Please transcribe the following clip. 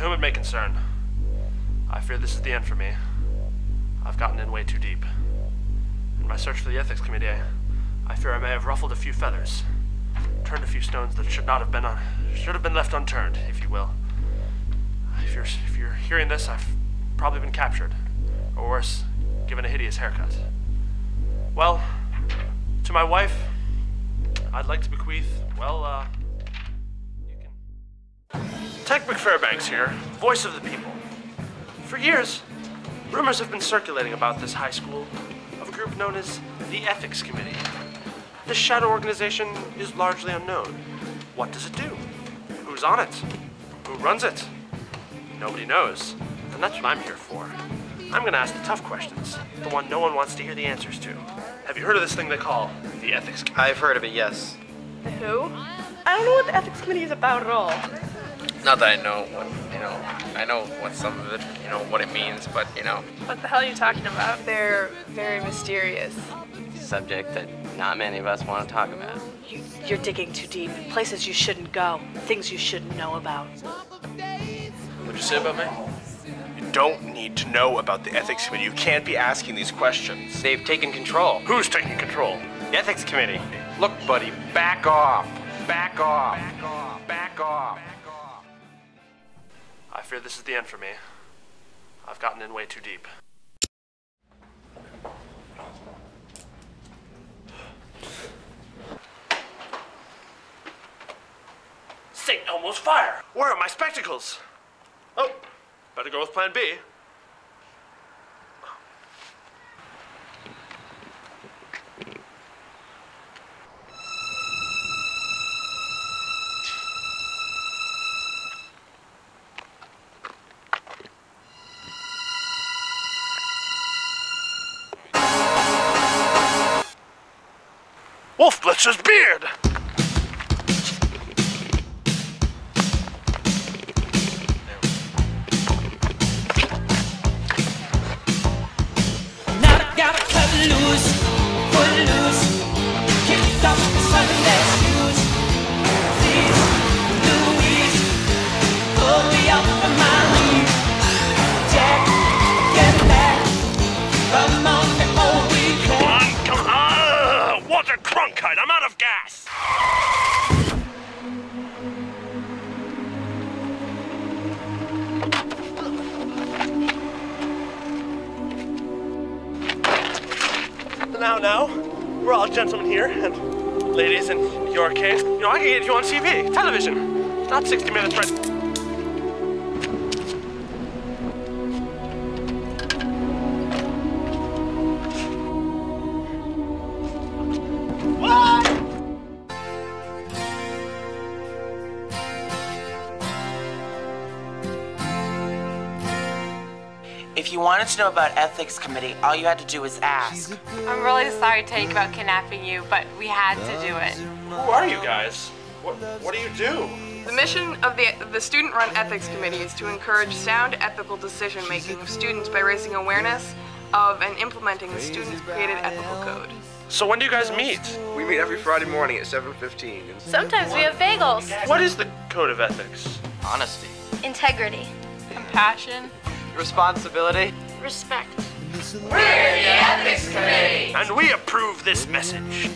To whom it may concern, I fear this is the end for me. I've gotten in way too deep. In my search for the ethics committee, I, I fear I may have ruffled a few feathers, turned a few stones that should not have been on, should have been left unturned, if you will. If you're if you're hearing this, I've probably been captured, or worse, given a hideous haircut. Well, to my wife, I'd like to bequeath. Well, uh. Tank McFairbanks here, voice of the people. For years, rumors have been circulating about this high school of a group known as the Ethics Committee. This shadow organization is largely unknown. What does it do? Who's on it? Who runs it? Nobody knows. And that's what I'm here for. I'm gonna ask the tough questions, the one no one wants to hear the answers to. Have you heard of this thing they call the Ethics Committee? I've heard of it, yes. The who? I don't know what the ethics committee is about at all. Not that I know what, you know, I know what some of it, you know, what it means, but, you know. What the hell are you talking about? They're very mysterious. Subject that not many of us want to talk about. You, you're digging too deep. Places you shouldn't go. Things you shouldn't know about. What'd you say about me? You don't need to know about the ethics committee. You can't be asking these questions. They've taken control. Who's taking control? The ethics committee. Look, buddy, back off. Back off. Back off. Back off. Fear this is the end for me. I've gotten in way too deep. St. Elmo's fire! Where are my spectacles? Oh, better go with plan B. Wolf Blitzer's beard! Now I gotta cut loose, loose, off on! Cronkite, I'm out of gas! Now, now, we're all gentlemen here, and ladies in your case, you know, I can get you on TV, television, not 60 minutes right. If you wanted to know about ethics committee, all you had to do was ask. I'm really sorry, Tank, about kidnapping you, but we had to do it. Who are you guys? What, what do you do? The mission of the, the student run ethics committee is to encourage sound ethical decision making of students by raising awareness of and implementing the students created ethical code. So when do you guys meet? We meet every Friday morning at 7.15. Sometimes we have bagels. What is the code of ethics? Honesty. Integrity. Compassion. Responsibility. Respect. We Administration And we approve this message.